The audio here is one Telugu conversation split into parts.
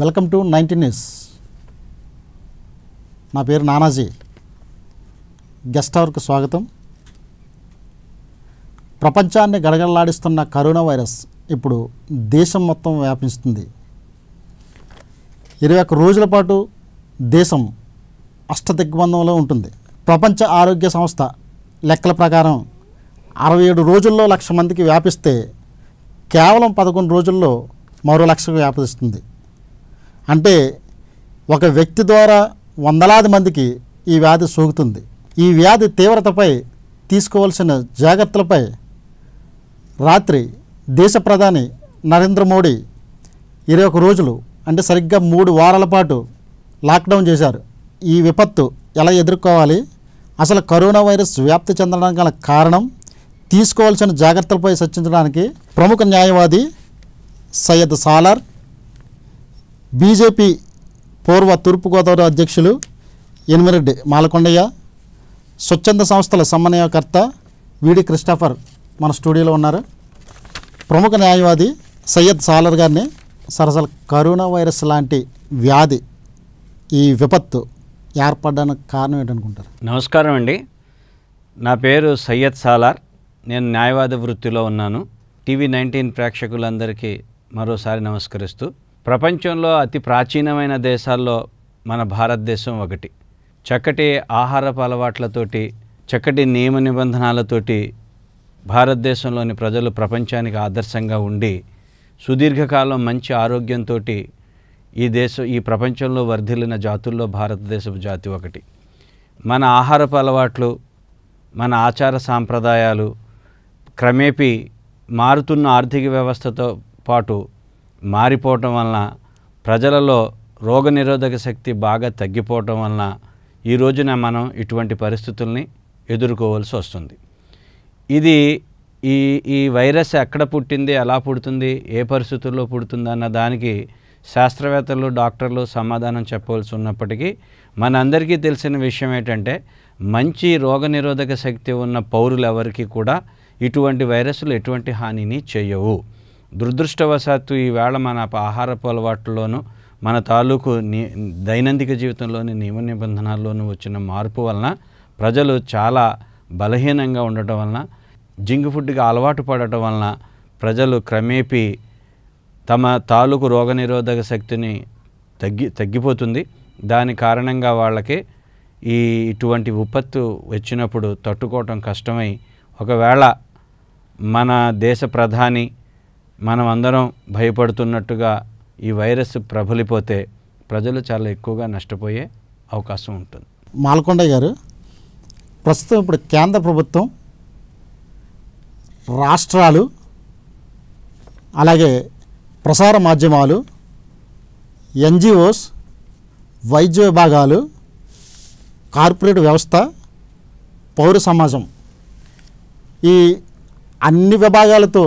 Welcome to ninety news. నా పేరు నానాజీ. గెస్ట్ అవర్కు స్వాగతం. ప్రపంచాన్ని గడగడలాడిస్తున్న కరోనా వైరస్ ఇప్పుడు దేశం మొత్తం వ్యాపిస్తుంది. ఇరవై ఒక్క రోజుల పాటు దేశం అష్టదిగ్బంధంలో ఉంటుంది. ప్రపంచ ఆరోగ్య సంస్థ లెక్కల ప్రకారం అరవై ఏడు రోజుల్లో లక్ష మందికి వ్యాపిస్తే కేవలం పదకొండు రోజుల్లో మరో లక్షకు వ్యాపిస్తుంది. అంటే ఒక వ్యక్తి ద్వారా వందలాది మందికి ఈ వ్యాధి సోకుతుంది. ఈ వ్యాధి తీవ్రతపై తీసుకోవాల్సిన జాగ్రత్తలపై రాత్రి దేశ ప్రధాని నరేంద్ర మోడీ ఇరవై ఒక రోజులు అంటే సరిగ్గా మూడు వారాల పాటు లాక్డౌన్ చేశారు. ఈ విపత్తు ఎలా ఎదుర్కోవాలి? అసలు కరోనా వైరస్ వ్యాప్తి చెందడానికి గల కారణం? తీసుకోవాల్సిన జాగ్రత్తలపై చర్చించడానికి ప్రముఖ న్యాయవాది సయ్యద్ సాలార్ బీజేపీ పూర్వ తూర్పుగోదావరి అధ్యక్షులు ఎనిమిరెడ్డి మాలకొండయ్య స్వచ్ఛంద సంస్థల సమన్వయకర్త విడి క్రిస్టఫర్ మన స్టూడియోలో ఉన్నారు. ప్రముఖ న్యాయవాది సయ్యద్ సాలర్ గారిని సరసల కరోనా వైరస్ లాంటి వ్యాధి ఈ విపత్తు ఏర్పడడానికి కారణం ఏంటనుకుంటారు? నమస్కారం అండి. నా పేరు సయ్యద్ సాలార్. నేను న్యాయవాద వృత్తిలో ఉన్నాను. టీవీ నైన్టీన్ ప్రేక్షకులందరికీ మరోసారి నమస్కరిస్తూ ప్రపంచంలో అతి ప్రాచీనమైన దేశాల్లో మన భారతదేశం ఒకటి. చక్కటి ఆహారపు అలవాట్లతోటి చక్కటి నియమ నిబంధనలతోటి భారతదేశంలోని ప్రజలు ప్రపంచానికి ఆదర్శంగా ఉండి సుదీర్ఘకాలం మంచి ఆరోగ్యంతో ఈ దేశం ఈ ప్రపంచంలో వర్ధిల్లిన జాతుల్లో భారతదేశపు జాతి ఒకటి. మన ఆహారపు అలవాట్లు మన ఆచార సాంప్రదాయాలు క్రమేపీ మారుతున్న ఆర్థిక వ్యవస్థతో పాటు మారిపోవటం వలన ప్రజలలో రోగనిరోధక శక్తి బాగా తగ్గిపోవటం వలన ఈ రోజున మనం ఇటువంటి పరిస్థితుల్ని ఎదుర్కోవాల్సి వస్తుంది. ఇది ఈ ఈ వైరస్ ఎక్కడ పుట్టింది ఎలా పుడుతుంది ఏ పరిస్థితుల్లో పుడుతుంది అన్న దానికి శాస్త్రవేత్తలు డాక్టర్లు సమాధానం చెప్పవలసి ఉన్నప్పటికీ మనందరికీ తెలిసిన విషయం ఏంటంటే మంచి రోగనిరోధక శక్తి ఉన్న పౌరులు ఎవరికి కూడా ఇటువంటి వైరస్లు ఎటువంటి హానిని చేయవు. దురదృష్టవశాత్తు ఈవేళ మన ఆహారపు అలవాట్లలోనూ మన తాలూకు ని దైనందిక జీవితంలోని నియమ నిబంధనల్లోనూ వచ్చిన మార్పు వలన ప్రజలు చాలా బలహీనంగా ఉండటం వలన జింక్ ఫుడ్కి అలవాటు పడటం వలన ప్రజలు క్రమేపీ తమ తాలూకు రోగనిరోధక శక్తిని తగ్గి తగ్గిపోతుంది. దాని కారణంగా వాళ్ళకి ఈ ఇటువంటి విపత్తు వచ్చినప్పుడు తట్టుకోవటం కష్టమై ఒకవేళ మన దేశ ప్రధాని మనం అందరం భయపడుతున్నట్టుగా ఈ వైరస్ ప్రబలిపోతే ప్రజలు చాలా ఎక్కువగా నష్టపోయే అవకాశం ఉంటుంది. మాల్కొండ గారు ప్రస్తుతం ఇప్పుడు కేంద్ర ప్రభుత్వం రాష్ట్రాలు అలాగే ప్రసార మాధ్యమాలు ఎన్జిఓస్ వైద్య విభాగాలు కార్పొరేట్ వ్యవస్థ పౌర సమాజం ఈ అన్ని విభాగాలతో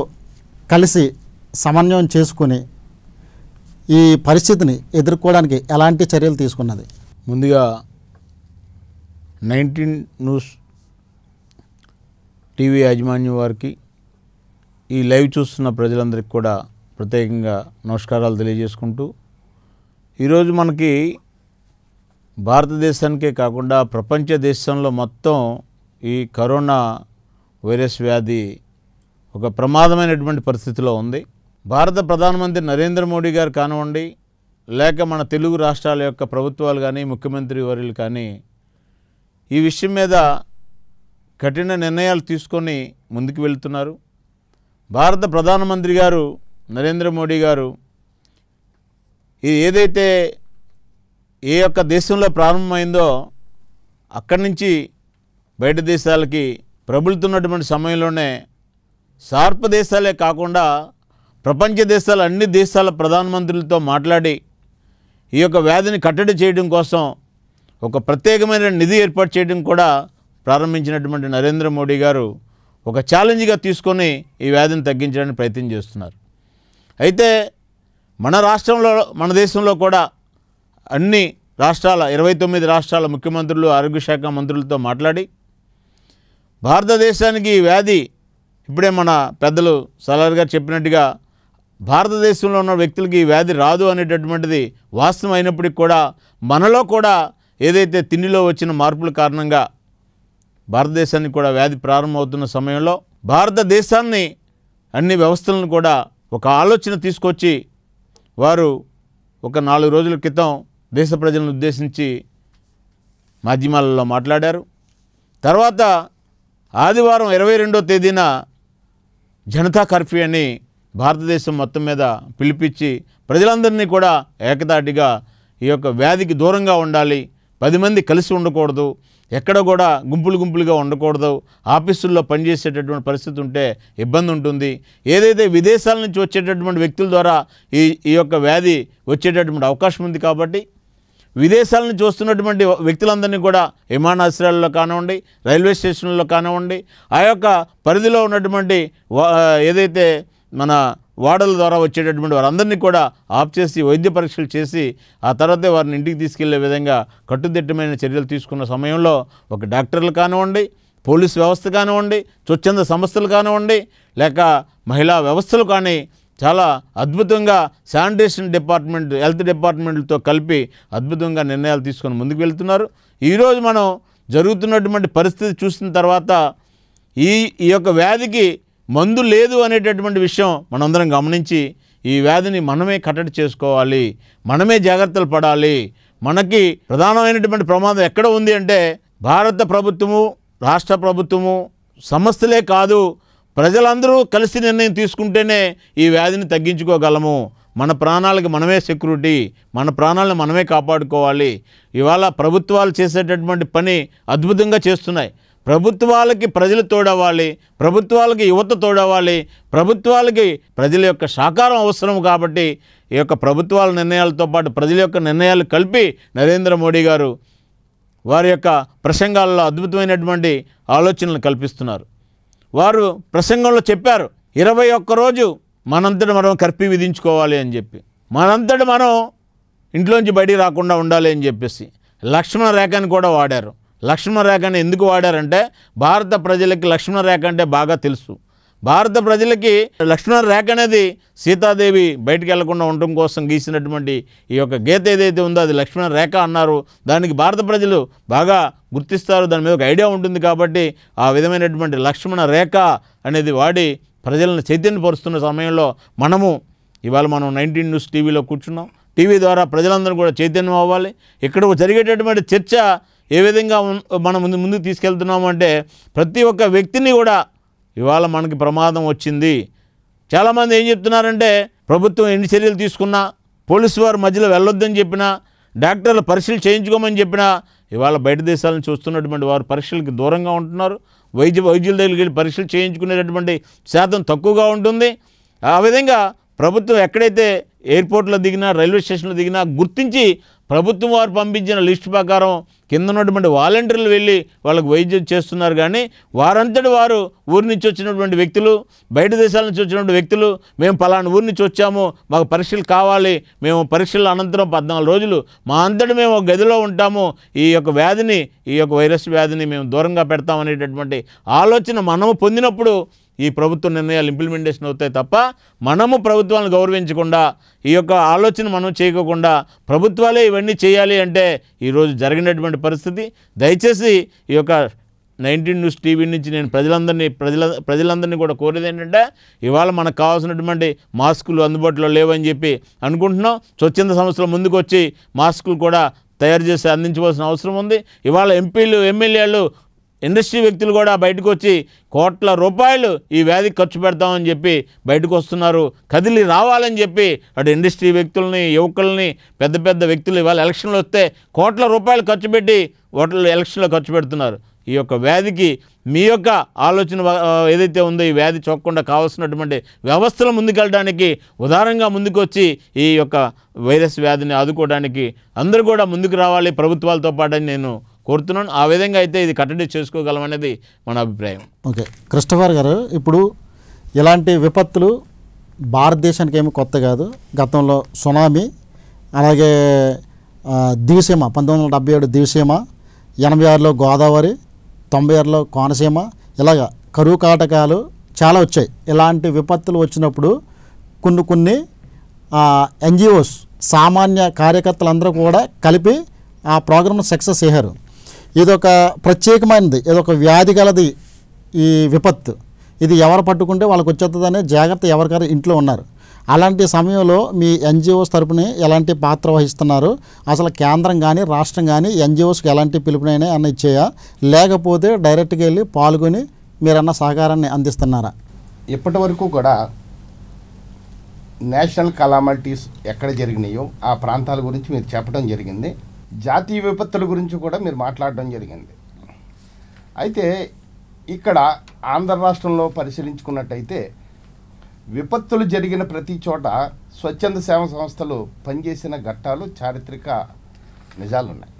కలిసి సమన్వయం చేసుకుని ఈ పరిస్థితిని ఎదుర్కోవడానికి ఎలాంటి చర్యలు తీసుకున్నది? ముందుగా నైన్టీన్ న్యూస్ టీవీ యాజమాన్యం వారికి ఈ లైవ్ చూస్తున్న ప్రజలందరికీ కూడా ప్రత్యేకంగా నమస్కారాలు తెలియజేసుకుంటూ ఈరోజు మనకి భారతదేశానికే కాకుండా ప్రపంచ దేశంలో మొత్తం ఈ కరోనా వైరస్ వ్యాధి ఒక ప్రమాదమైనటువంటి పరిస్థితిలో ఉంది. భారత ప్రధానమంత్రి నరేంద్ర మోడీ గారు కానివ్వండి లేక మన తెలుగు రాష్ట్రాల యొక్క ప్రభుత్వాలు కానీ ముఖ్యమంత్రి వర్యులు కానీ ఈ విషయం మీద కఠిన నిర్ణయాలు తీసుకొని ముందుకు వెళ్తున్నారు. భారత ప్రధానమంత్రి గారు నరేంద్ర మోడీ గారు ఇది ఏదైతే ఏ యొక్క దేశంలో ప్రారంభమైందో అక్కడి నుంచి బయట దేశాలకి ప్రబులుతున్నటువంటి సమయంలోనే సార్ప దేశాలే కాకుండా ప్రపంచ దేశాల అన్ని దేశాల ప్రధానమంత్రులతో మాట్లాడి ఈ యొక్క వ్యాధిని కట్టడి చేయడం కోసం ఒక ప్రత్యేకమైన నిధి ఏర్పాటు చేయడం కూడా ప్రారంభించినటువంటి నరేంద్ర మోడీ గారు ఒక ఛాలెంజ్గా తీసుకొని ఈ వ్యాధిని తగ్గించడానికి ప్రయత్నం చేస్తున్నారు. అయితే మన రాష్ట్రంలో మన దేశంలో కూడా అన్ని రాష్ట్రాల ఇరవై తొమ్మిది రాష్ట్రాల ముఖ్యమంత్రులు ఆరోగ్య శాఖ మంత్రులతో మాట్లాడి భారతదేశానికి ఈ వ్యాధి ఇప్పుడే మన పెద్దలు సలార్ గారు చెప్పినట్టుగా భారతదేశంలో ఉన్న వ్యక్తులకి ఈ వ్యాధి రాదు అనేటటువంటిది వాస్తవం అయినప్పటికీ కూడా మనలో కూడా ఏదైతే తిండిలో వచ్చిన మార్పుల కారణంగా భారతదేశానికి కూడా వ్యాధి ప్రారంభమవుతున్న సమయంలో భారతదేశాన్ని అన్ని వ్యవస్థలను కూడా ఒక ఆలోచన తీసుకొచ్చి వారు ఒక నాలుగు రోజుల క్రితం దేశ ప్రజలను ఉద్దేశించి మాధ్యమాలలో మాట్లాడారు. తర్వాత ఆదివారం ఇరవై రెండో తేదీన జనతా కర్ఫ్యూ అని భారతదేశం మొత్తం మీద పిలిపించి ప్రజలందరినీ కూడా ఏకతాటిగా ఈ యొక్క వ్యాధికి దూరంగా ఉండాలి. పది మంది కలిసి ఉండకూడదు. ఎక్కడ కూడా గుంపులు గుంపులుగా ఉండకూడదు. ఆఫీసుల్లో పనిచేసేటటువంటి పరిస్థితి ఉంటే ఇబ్బంది ఉంటుంది. ఏదైతే విదేశాల నుంచి వచ్చేటటువంటి వ్యక్తుల ద్వారా ఈ ఈ యొక్క వ్యాధి వచ్చేటటువంటి అవకాశం ఉంది కాబట్టి విదేశాల నుంచి వస్తున్నటువంటి వ్యక్తులందరినీ కూడా విమానాశ్రయాల్లో కానివ్వండి రైల్వే స్టేషన్లలో కానివ్వండి ఆ యొక్క పరిధిలో ఉన్నటువంటి ఏదైతే మన వాడల ద్వారా వచ్చేటటువంటి వారందరినీ కూడా ఆఫ్ చేసి వైద్య పరీక్షలు చేసి ఆ తర్వాతే వారిని ఇంటికి తీసుకెళ్ళే విధంగా కట్టుదిట్టమైన చర్యలు తీసుకున్న సమయంలో ఒక డాక్టర్లు కానివ్వండి పోలీస్ వ్యవస్థ కానివ్వండి స్వచ్ఛంద సంస్థలు కానివ్వండి లేక మహిళా వ్యవస్థలు కానీ చాలా అద్భుతంగా శానిటేషన్ డిపార్ట్మెంట్ హెల్త్ డిపార్ట్మెంట్లతో కలిపి అద్భుతంగా నిర్ణయాలు తీసుకొని ముందుకు వెళ్తున్నారు. ఈరోజు మనం జరుగుతున్నటువంటి పరిస్థితి చూసిన తర్వాత ఈ ఈ యొక్క వ్యాధికి మందు లేదు అనేటటువంటి విషయం మనందరం గమనించి ఈ వ్యాధిని మనమే కట్టడి చేసుకోవాలి మనమే జాగ్రత్తలు పడాలి. మనకి ప్రధానమైనటువంటి ప్రమాదం ఎక్కడ ఉంది అంటే భారత ప్రభుత్వము రాష్ట్ర ప్రభుత్వము సంస్థలే కాదు ప్రజలందరూ కలిసి నిర్ణయం తీసుకుంటేనే ఈ వ్యాధిని తగ్గించుకోగలము. మన ప్రాణాలకు మనమే సెక్యూరిటీ మన ప్రాణాలను మనమే కాపాడుకోవాలి. ఇవాళ ప్రభుత్వాలు చేసేటటువంటి పని అద్భుతంగా చేస్తున్నాయి. ప్రభుత్వాలకి ప్రజలు తోడవ్వాలి ప్రభుత్వాలకి యువత తోడవ్వాలి ప్రభుత్వాలకి ప్రజల యొక్క సహకారం అవసరం కాబట్టి ఈ యొక్క ప్రభుత్వాల నిర్ణయాలతో పాటు ప్రజల యొక్క నిర్ణయాలు కలిపి నరేంద్ర మోడీ గారు వారి యొక్క ప్రసంగాల్లో అద్భుతమైనటువంటి ఆలోచనలు కల్పిస్తున్నారు. వారు ప్రసంగంలో చెప్పారు ఇరవై ఒక్క రోజు మనం కర్ఫ్యూ విధించుకోవాలి అని చెప్పి. మనంతటి మనం ఇంట్లోంచి బయటికి రాకుండా ఉండాలి అని చెప్పేసి. లక్ష్మణ రేఖని కూడా వాడారు. లక్ష్మణ రేఖని ఎందుకు వాడారంటే భారత ప్రజలకి లక్ష్మణ రేఖ అంటే బాగా తెలుసు. భారత ప్రజలకి లక్ష్మణ రేఖ అనేది సీతాదేవి బయటికి వెళ్ళకుండా ఉండటం కోసం గీసినటువంటి ఈ యొక్క గీత ఏదైతే ఉందో అది లక్ష్మణ రేఖ అన్నారు. దానికి భారత ప్రజలు బాగా గుర్తిస్తారు. దాని మీద ఒక ఐడియా ఉంటుంది కాబట్టి ఆ విధమైనటువంటి లక్ష్మణ రేఖ అనేది వాడి ప్రజలను చైతన్యపరుస్తున్న సమయంలో మనము ఇవాళ మనం నైన్టీన్ న్యూస్ టీవీలో కూర్చున్నాం. టీవీ ద్వారా ప్రజలందరూ కూడా చైతన్యం అవ్వాలి. ఇక్కడ జరిగేటటువంటి చర్చ ఏ విధంగా మనం ముందు ముందుకు తీసుకెళ్తున్నాము అంటే ప్రతి ఒక్క వ్యక్తిని కూడా ఇవాళ మనకి ప్రమాదం వచ్చింది. చాలామంది ఏం చెప్తున్నారంటే ప్రభుత్వం ఎన్ని చర్యలు తీసుకున్నా పోలీసు వారు మధ్యలో వెళ్ళొద్దని చెప్పినా డాక్టర్లు పరీక్షలు చేయించుకోమని చెప్పినా ఇవాళ బయట దేశాలను చూస్తున్నటువంటి వారు పరీక్షలకు దూరంగా ఉంటున్నారు. వైద్య వైద్యుల దగ్గరికి వెళ్ళి పరీక్షలు చేయించుకునేటటువంటి శాతం తక్కువగా ఉంటుంది. ఆ విధంగా ప్రభుత్వం ఎక్కడైతే ఎయిర్పోర్ట్లో దిగినా రైల్వే స్టేషన్లో దిగినా గుర్తించి ప్రభుత్వం వారు పంపించిన లిస్ట్ ప్రకారం కింద ఉన్నటువంటి వాలంటీర్లు వెళ్ళి వాళ్ళకు వైద్యం చేస్తున్నారు కానీ వారంతటి వారు ఊరి నుంచి వచ్చినటువంటి వ్యక్తులు బయట దేశాల నుంచి వచ్చినటువంటి వ్యక్తులు మేము పలానా ఊరి నుంచి వచ్చాము మాకు పరీక్షలు కావాలి మేము పరీక్షల అనంతరం పద్నాలుగు రోజులు మా అంతటి మేము ఒక గదిలో ఉంటాము ఈ యొక్క వ్యాధిని ఈ యొక్క వైరస్ వ్యాధిని మేము దూరంగా పెడతామనేటటువంటి ఆలోచన మనము పొందినప్పుడు ఈ ప్రభుత్వ నిర్ణయాలు ఇంప్లిమెంటేషన్ అవుతాయి తప్ప మనము ప్రభుత్వాలను గౌరవించకుండా ఈ యొక్క ఆలోచన మనం చేయకోకుండా ప్రభుత్వాలే ఇవన్నీ చేయాలి అంటే ఈరోజు జరిగినటువంటి పరిస్థితి. దయచేసి ఈ యొక్క నైన్టీన్ న్యూస్ టీవీ నుంచి నేను ప్రజలందరినీ ప్రజల ప్రజలందరినీ కూడా కోరేది ఏంటంటే ఇవాళ మనకు కావాల్సినటువంటి మాస్కులు అందుబాటులో లేవని చెప్పి అనుకుంటున్నాం. స్వచ్ఛంద సంస్థలు ముందుకు వచ్చి మాస్కులు కూడా తయారు చేసి అందించవలసిన అవసరం ఉంది. ఇవాళ ఎంపీలు ఎమ్మెల్యేలు ఇండస్ట్రీ వ్యక్తులు కూడా బయటకు వచ్చి కోట్ల రూపాయలు ఈ వ్యాధికి ఖర్చు పెడతామని చెప్పి బయటకు వస్తున్నారు కదిలి రావాలని చెప్పి అటు ఇండస్ట్రీ వ్యక్తుల్ని యువకుల్ని పెద్ద పెద్ద వ్యక్తులు ఇవాళ ఎలక్షన్లు వస్తే కోట్ల రూపాయలు ఖర్చు పెట్టి ఓట్ల ఎలక్షన్లో ఖర్చు పెడుతున్నారు. ఈ యొక్క వ్యాధికి మీ యొక్క ఆలోచన ఏదైతే ఉందో ఈ వ్యాధి చూడకుండా కావాల్సినటువంటి వ్యవస్థలు ముందుకెళ్ళడానికి ఉదారంగా ముందుకు వచ్చి ఈ యొక్క వైరస్ వ్యాధిని ఆదుకోవడానికి అందరూ కూడా ముందుకు రావాలి. ప్రభుత్వాలతో పాటు నేను కోరుతున్నాను. ఆ విధంగా అయితే ఇది కట్టడి చేసుకోగలమనేది మన అభిప్రాయం. ఓకే. క్రిస్టఫర్ గారు ఇప్పుడు ఇలాంటి విపత్తులు భారతదేశానికి ఏమి కొత్త కాదు. గతంలో సునామీ అలాగే దివిసీమ పంతొమ్మిది వందల డెబ్బై ఏడు దివిసీమ ఎనభై ఆరులో గోదావరి తొంభై ఆరులో కోనసీమ ఇలాగ కరువు కాటకాలు చాలా వచ్చాయి. ఇలాంటి విపత్తులు వచ్చినప్పుడు కొన్ని కొన్ని ఎన్జిఓస్ సామాన్య కార్యకర్తలందరూ కూడా కలిపి ఆ ప్రోగ్రామ్ను సక్సెస్ చేశారు. ఇదొక ప్రత్యేకమైనది ఇదొక వ్యాధి గలది ఈ విపత్తు. ఇది ఎవరు పట్టుకుంటే వాళ్ళకి వచ్చేస్తుందనే జాగ్రత్త ఎవరికారు ఇంట్లో ఉన్నారు. అలాంటి సమయంలో మీ ఎన్జిఓస్ తరపున ఎలాంటి పాత్ర వహిస్తున్నారు? అసలు కేంద్రం కానీ రాష్ట్రం కానీ ఎన్జిఓస్కి ఎలాంటి పిలుపునైనా అన్న ఇచ్చేయా? లేకపోతే డైరెక్ట్గా వెళ్ళి పాల్గొని మీరన్న సహకారాన్ని అందిస్తున్నారా? ఇప్పటి వరకు కూడా నేషనల్ కలామిటీస్ ఎక్కడ జరిగినాయో ఆ ప్రాంతాల గురించి మీరు చెప్పడం జరిగింది. జాతీయ విపత్తుల గురించి కూడా మీరు మాట్లాడడం జరిగింది. అయితే ఇక్కడ ఆంధ్ర రాష్ట్రంలో పరిశీలించుకున్నట్టయితే విపత్తులు జరిగిన ప్రతి చోట స్వచ్ఛంద సేవ సంస్థలు పనిచేసిన ఘట్టాలు చారిత్రక నిజాలున్నాయి.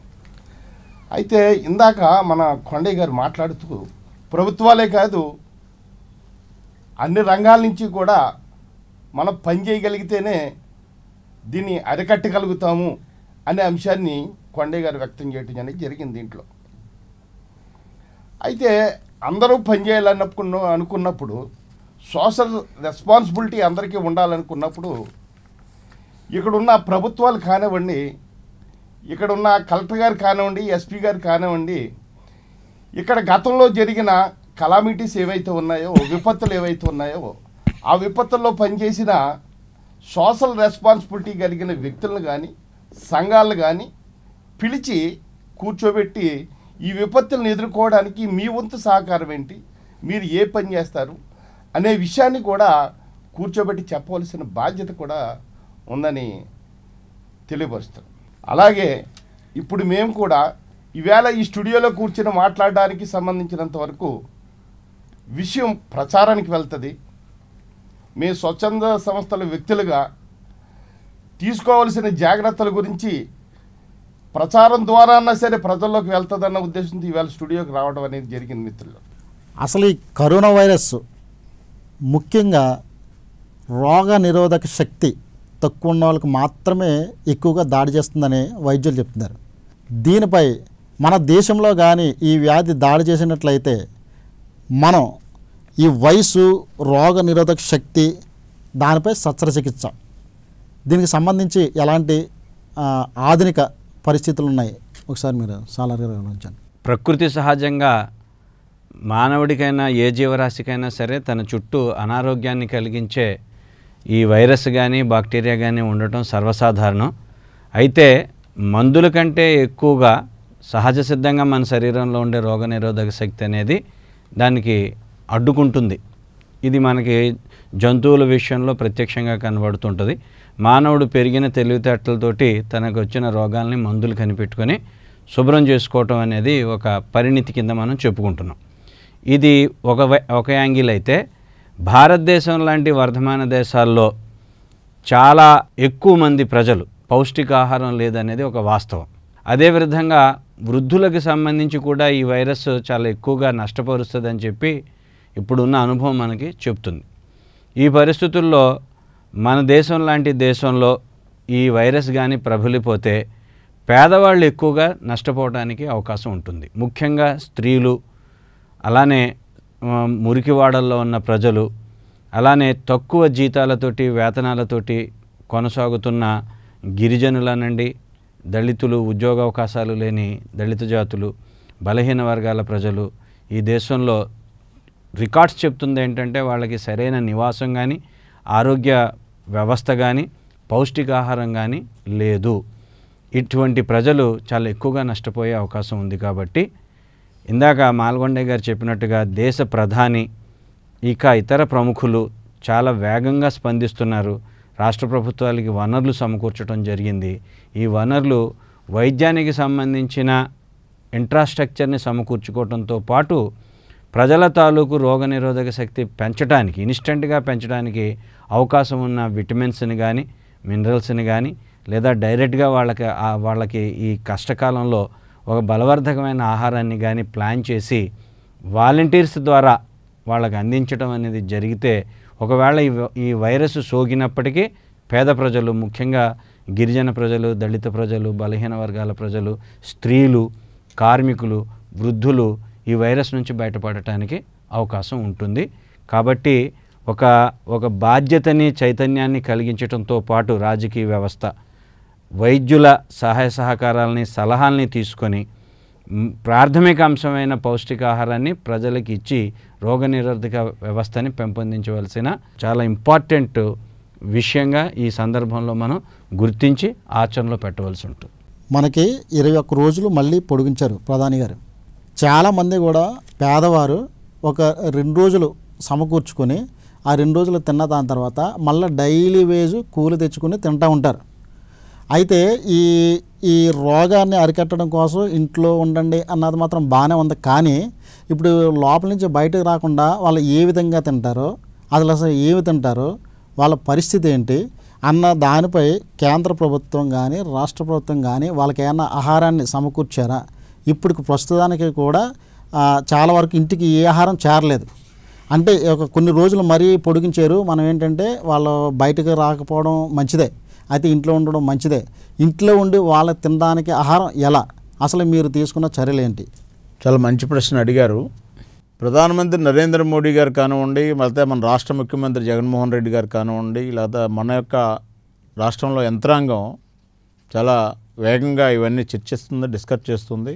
అయితే ఇందాక మన కొండయ్య గారు మాట్లాడుతూ ప్రభుత్వాలే కాదు అన్ని రంగాల నుంచి కూడా మనం పని చేయగలిగితేనే దీన్ని అరికట్టగలుగుతాము అనే అంశాన్ని కొండయ్య గారు వ్యక్తం చేయడం అనేది జరిగింది దీంట్లో. అయితే అందరూ పనిచేయాలనుకున్న అనుకున్నప్పుడు సోషల్ రెస్పాన్సిబిలిటీ అందరికీ ఉండాలనుకున్నప్పుడు ఇక్కడున్న ప్రభుత్వాలు కానివ్వండి ఇక్కడున్న కలెక్టర్ గారు కానివ్వండి ఎస్పీ గారు కానివ్వండి ఇక్కడ గతంలో జరిగిన కలామిటీస్ ఏవైతే ఉన్నాయో విపత్తులు ఏవైతే ఉన్నాయో ఆ విపత్తుల్లో పనిచేసిన సోషల్ రెస్పాన్సిబిలిటీ కలిగిన వ్యక్తులను కానీ సంఘాలను కానీ పిలిచి కూర్చోబెట్టి ఈ విపత్తులను ఎదుర్కోవడానికి మీ వంతు సహకారం ఏంటి? మీరు ఏ పని చేస్తారు? అనే విషయాన్ని కూడా కూర్చోబెట్టి చెప్పవలసిన బాధ్యత కూడా ఉందని తెలియపరుస్తాం. అలాగే ఇప్పుడు మేము కూడా ఈవేళ ఈ స్టూడియోలో కూర్చొని మాట్లాడడానికి సంబంధించినంత వరకు విషయం ప్రచారానికి వెళ్తుంది. మీ స్వచ్ఛంద సంస్థల వ్యక్తులుగా తీసుకోవాల్సిన జాగ్రత్తల గురించి ప్రచారం ద్వారా అన్నా సరే ప్రజల్లోకి వెళ్తుందన్న ఉద్దేశంతో ఈవేళ స్టూడియోకి రావడం అనేది జరిగింది మిత్రులు. అసలు ఈ కరోనా వైరస్ ముఖ్యంగా రోగ నిరోధక శక్తి తక్కువ ఉన్న వాళ్ళకి మాత్రమే ఎక్కువగా దాడి చేస్తుందని వైద్యులు చెప్తున్నారు. దీనిపై మన దేశంలో కానీ ఈ వ్యాధి దాడి చేసినట్లయితే మనం ఈ వయసు రోగ నిరోధక శక్తి దానిపై శస్త్రచికిత్స. దీనికి సంబంధించి ఎలాంటి ఆధునిక పరిస్థితులు ఉన్నాయి ఒకసారి మీరు సాలార్ వివరించండి ప్రకృతి సహజంగా మానవుడికైనా ఏ జీవరాశికైనా సరే తన చుట్టూ అనారోగ్యాన్ని కలిగించే ఈ వైరస్ కానీ బాక్టీరియా కానీ ఉండటం సర్వసాధారణం. అయితే మందుల కంటే ఎక్కువగా సహజ సిద్ధంగా మన శరీరంలో ఉండే రోగనిరోధక శక్తి అనేది దానికి అడ్డుకుంటుంది. ఇది మనకి జంతువుల విషయంలో ప్రత్యక్షంగా కనబడుతుంటుంది. మానవుడు పెరిగిన తెలివితేటలతోటి తనకు వచ్చిన రోగాల్ని మందులు కనిపెట్టుకొని శుభ్రం చేసుకోవటం అనేది ఒక పరిణితి కింద మనం చెప్పుకుంటున్నాం. ఇది ఒక వై- ఒక యాంగిల్ అయితే భారతదేశం లాంటి వర్ధమాన దేశాల్లో చాలా ఎక్కువ మంది ప్రజలు పౌష్టికాహారం లేదనేది ఒక వాస్తవం. అదేవిధంగా వృద్ధులకు సంబంధించి కూడా ఈ వైరస్ చాలా ఎక్కువగా నష్టపరుస్తుందని చెప్పి ఇప్పుడున్న అనుభవం మనకి చెప్తుంది. ఈ పరిస్థితుల్లో మన దేశం లాంటి దేశంలో ఈ వైరస్ కానీ ప్రబలిపోతే పేదవాళ్ళు ఎక్కువగా నష్టపోవడానికి అవకాశం ఉంటుంది. ముఖ్యంగా స్త్రీలు అలానే మురికివాడల్లో ఉన్న ప్రజలు అలానే తక్కువ జీతాలతోటి వేతనాలతోటి కొనసాగుతున్న గిరిజనులనండి దళితులు ఉద్యోగ అవకాశాలు లేని దళిత జాతులు బలహీన వర్గాల ప్రజలు ఈ దేశంలో రికార్డ్స్ చెప్తుంది ఏంటంటే వాళ్ళకి సరైన నివాసం కానీ ఆరోగ్య వ్యవస్థ కానీ పౌష్టికాహారం కానీ లేదు. ఇటువంటి ప్రజలు చాలా ఎక్కువగా నష్టపోయే అవకాశం ఉంది కాబట్టి ఇందాక మాల్గొండే గారు చెప్పినట్టుగా దేశ ప్రధాని ఇక ఇతర ప్రముఖులు చాలా వేగంగా స్పందిస్తున్నారు. రాష్ట్ర ప్రభుత్వాలకి వనరులు సమకూర్చడం జరిగింది. ఈ వనరులు వైద్యానికి సంబంధించిన ఇన్ఫ్రాస్ట్రక్చర్ని సమకూర్చుకోవడంతో పాటు ప్రజల తాలూకు రోగనిరోధక శక్తి పెంచడానికి ఇన్స్టెంట్గా పెంచడానికి అవకాశం ఉన్న విటమిన్స్ని కానీ మినరల్స్ని కానీ లేదా డైరెక్ట్గా వాళ్ళకి వాళ్ళకి ఈ కష్టకాలంలో ఒక బలవర్ధకమైన ఆహారాన్ని కానీ ప్లాన్ చేసి వాలంటీర్స్ ద్వారా వాళ్ళకి అందించడం అనేది జరిగితే ఒకవేళ ఈ ఈ వైరస్ సోకినప్పటికీ పేద ప్రజలు ముఖ్యంగా గిరిజన ప్రజలు దళిత ప్రజలు బలహీన వర్గాల ప్రజలు స్త్రీలు కార్మికులు వృద్ధులు ఈ వైరస్ నుంచి బయటపడటానికి అవకాశం ఉంటుంది. కాబట్టి ఒక ఒక బాధ్యతని చైతన్యాన్ని కలిగించడంతో పాటు రాజకీయ వ్యవస్థ వైద్యుల సహాయ సహకారాలని సలహాలని తీసుకొని ప్రాథమిక అంశమైన పౌష్టికాహారాన్ని ప్రజలకు ఇచ్చి రోగనిరోధక వ్యవస్థని పెంపొందించవలసిన చాలా ఇంపార్టెంట్ విషయంగా ఈ సందర్భంలో మనం గుర్తించి ఆచరణలో పెట్టవలసి ఉంటుంది. మనకి ఇరవై ఒక్క రోజులు మళ్ళీ పొడిగించారు ప్రధాని గారు. చాలామంది కూడా పేదవారు ఒక రెండు రోజులు సమకూర్చుకొని ఆ రెండు రోజులు తిన్న దాని తర్వాత మళ్ళీ డైలీ వేజ్ కూలి తెచ్చుకొని తింటూ ఉంటారు. అయితే ఈ ఈ రోగాన్ని అరికట్టడం కోసం ఇంట్లో ఉండండి అన్నది మాత్రం బాగానే ఉంది. కానీ ఇప్పుడు లోపల నుంచి బయటకు రాకుండా వాళ్ళు ఏ విధంగా తింటారో అసలు అసలు ఏమి తింటారో వాళ్ళ పరిస్థితి ఏంటి అన్న దానిపై కేంద్ర ప్రభుత్వం కానీ రాష్ట్ర ప్రభుత్వం కానీ వాళ్ళకి ఏమైనా ఆహారాన్ని సమకూర్చారా? ఇప్పుడు ప్రస్తుతానికి కూడా చాలా వరకు ఇంటికి ఏ ఆహారం చేరలేదు. అంటే ఒక కొన్ని రోజులు మరీ పొడిగించారు. మనం ఏంటంటే వాళ్ళు బయటకు రాకపోవడం మంచిదే. అయితే ఇంట్లో ఉండడం మంచిదే. ఇంట్లో ఉండి వాళ్ళ తినడానికి ఆహారం ఎలా? అసలు మీరు తీసుకున్న చర్యలు ఏంటి? చాలా మంచి ప్రశ్న అడిగారు. ప్రధానమంత్రి నరేంద్ర మోడీ గారు కానివ్వండి లేకపోతే మన రాష్ట్ర ముఖ్యమంత్రి జగన్మోహన్ రెడ్డి గారు కానివ్వండి లేకపోతే మన యొక్క రాష్ట్రంలో యంత్రాంగం చాలా వేగంగా ఇవన్నీ చర్చిస్తుంది డిస్కస్ చేస్తుంది.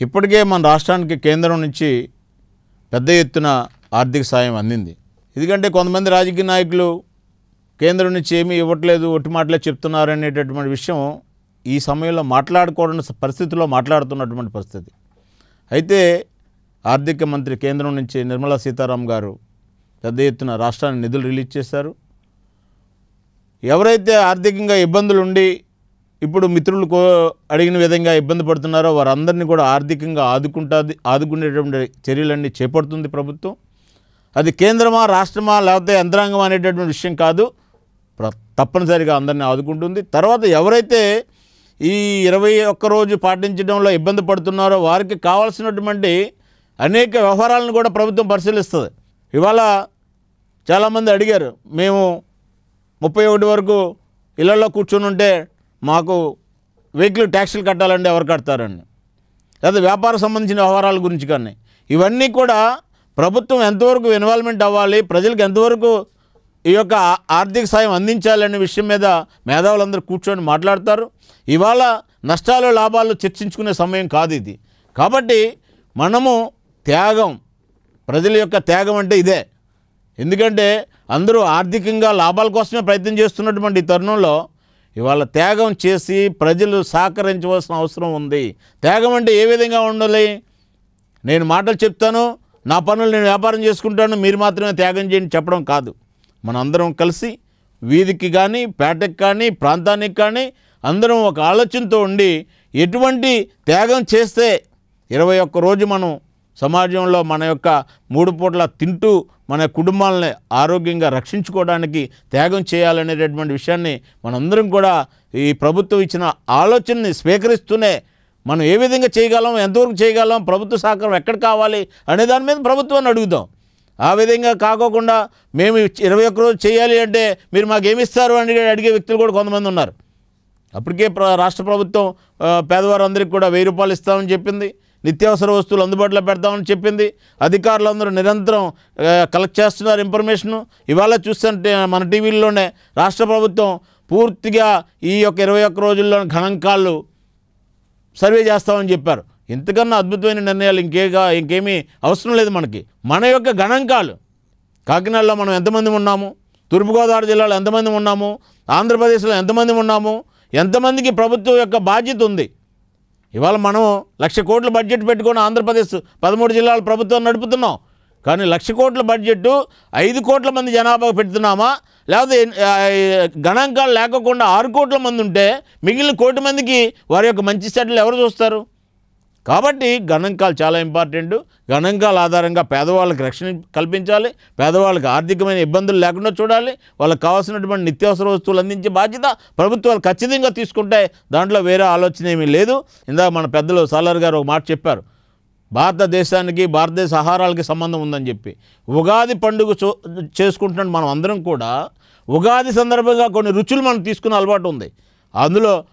ఇప్పటికే మన రాష్ట్రానికి కేంద్రం నుంచి పెద్ద ఎత్తున ఆర్థిక సాయం అందింది. ఎందుకంటే కొంతమంది రాజకీయ నాయకులు కేంద్రం నుంచి ఏమీ ఇవ్వట్లేదు ఒట్టి మాటలే చెప్తున్నారు అనేటటువంటి విషయం ఈ సమయంలో మాట్లాడుకోవడం పరిస్థితిలో మాట్లాడుతున్నటువంటి పరిస్థితి. అయితే ఆర్థిక మంత్రి కేంద్రం నుంచి నిర్మలా సీతారాం గారు పెద్ద ఎత్తున రాష్ట్రానికి నిధులు రిలీజ్ చేశారు. ఎవరైతే ఆర్థికంగా ఇబ్బందులు ఉండి ఇప్పుడు మిత్రులు కో అడిగిన విధంగా ఇబ్బంది పడుతున్నారో వారందరినీ కూడా ఆర్థికంగా ఆదుకుంటుంది ఆదుకునేటువంటి చర్యలన్నీ చేపడుతుంది ప్రభుత్వం. అది కేంద్రమా రాష్ట్రమా లేకపోతే యంత్రాంగం అనేటటువంటి విషయం కాదు. తప్పనిసరిగా అందరినీ ఆదుకుంటుంది. తర్వాత ఎవరైతే ఈ ఇరవై ఒక్క రోజు పాటించడంలో ఇబ్బంది పడుతున్నారో వారికి కావాల్సినటువంటి అనేక వ్యవహారాలను కూడా ప్రభుత్వం పరిశీలిస్తుంది. ఇవాళ చాలామంది అడిగారు మేము ముప్పై ఒకటి వరకు ఇళ్ళలో కూర్చొని ఉంటే మాకు వెహికల్ ట్యాక్సీలు కట్టాలంటే ఎవరు కడతారని లేదా వ్యాపార సంబంధించిన వ్యవహారాల గురించి కానీ. ఇవన్నీ కూడా ప్రభుత్వం ఎంతవరకు ఇన్వాల్వ్మెంట్ అవ్వాలి ప్రజలకు ఎంతవరకు ఈ యొక్క ఆర్థిక సాయం అందించాలనే విషయం మీద మేధావులందరూ కూర్చొని మాట్లాడతారు. ఇవాళ నష్టాలు లాభాలు చర్చించుకునే సమయం కాదు ఇది. కాబట్టి మనము త్యాగం ప్రజల యొక్క త్యాగం అంటే ఇదే. ఎందుకంటే అందరూ ఆర్థికంగా లాభాల కోసమే ప్రయత్నం చేస్తున్నటువంటి తరుణంలో ఇవాళ త్యాగం చేసి ప్రజలు సహకరించవలసిన అవసరం ఉంది. త్యాగం అంటే ఏ విధంగా ఉండాలి? నేను మాటలు చెప్తాను. నా పనులు నేను వ్యాపారం చేసుకుంటాను మీరు మాత్రమే త్యాగం చేయండి చెప్పడం కాదు. మనందరం కలిసి వీధికి కానీ పేటకి కానీ ప్రాంతానికి కానీ అందరం ఒక ఆలోచనతో ఉండి ఎటువంటి త్యాగం చేస్తే ఇరవై ఒక్క రోజు మనం సమాజంలో మన యొక్క మూడు పూట్ల తింటూ మన కుటుంబాలని ఆరోగ్యంగా రక్షించుకోవడానికి త్యాగం చేయాలనేటటువంటి విషయాన్ని మనందరం కూడా ఈ ప్రభుత్వం ఇచ్చిన ఆలోచనని స్వీకరిస్తూనే మనం ఏ విధంగా చేయగలం ఎంతవరకు చేయగలం ప్రభుత్వ సహకారం ఎక్కడ కావాలి అనే దాని మీద ప్రభుత్వాన్ని అడుగుదాం. ఆ విధంగా కాకోకుండా మేము ఇరవై ఒక్క రోజు చేయాలి అంటే మీరు మాకు అని అడిగే వ్యక్తులు కూడా కొంతమంది ఉన్నారు. అప్పటికే ప్ర రాష్ట్ర ప్రభుత్వం పేదవారందరికీ కూడా వెయ్యి రూపాయలు ఇస్తామని చెప్పింది. నిత్యావసర వస్తువులు అందుబాటులో పెడతామని చెప్పింది. అధికారులందరూ నిరంతరం కలెక్ట్ చేస్తున్నారు ఇన్ఫర్మేషను ఇవాళ చూస్తుంటే మన టీవీల్లోనే రాష్ట్ర ప్రభుత్వం పూర్తిగా ఈ యొక్క ఇరవై ఒక్క రోజుల్లో గణాంకాలు సర్వే చేస్తామని చెప్పారు. ఇంతకన్నా అద్భుతమైన నిర్ణయాలు ఇంకేగా ఇంకేమీ అవసరం లేదు మనకి. మన యొక్క గణాంకాలు. కాకినాడలో మనం ఎంతమంది ఉన్నాము? తూర్పుగోదావరి జిల్లాలో ఎంతమంది ఉన్నాము? ఆంధ్రప్రదేశ్లో ఎంతమంది ఉన్నాము? ఎంతమందికి ప్రభుత్వం యొక్క బాధ్యత ఉంది? ఇవాళ మనం లక్ష కోట్ల బడ్జెట్ పెట్టుకొని ఆంధ్రప్రదేశ్ పదమూడు జిల్లాల ప్రభుత్వం నడుపుతున్నాం. కానీ లక్ష కోట్ల బడ్జెట్ ఐదు కోట్ల మంది జనాభా పెడుతున్నామా? లేకపోతే గణాంకాలు లేకుండా ఆరు కోట్ల మంది ఉంటే మిగిలిన కోటి మందికి వారి యొక్క మంచి సెటిల్ ఎవరు చూస్తారు? కాబట్టి గణాంకాలు చాలా ఇంపార్టెంట్. గణాంకాల ఆధారంగా పేదవాళ్ళకి రక్షణ కల్పించాలి. పేదవాళ్ళకి ఆర్థికమైన ఇబ్బందులు లేకుండా చూడాలి. వాళ్ళకి కావాల్సినటువంటి నిత్యావసర వస్తువులు అందించే బాధ్యత ప్రభుత్వాలు ఖచ్చితంగా తీసుకుంటే దాంట్లో వేరే ఆలోచన ఏమీ లేదు. ఇందాక మన పెద్దలు సాలార్ గారు ఒక మాట చెప్పారు. భారతదేశానికి భారతదేశ ఆహారాలకి సంబంధం ఉందని చెప్పి. ఉగాది పండుగ చూ చేసుకుంటున్న మనం అందరం కూడా. ఉగాది సందర్భంగా కొన్ని రుచులు మనం తీసుకునే అలవాటు ఉంది. అందులో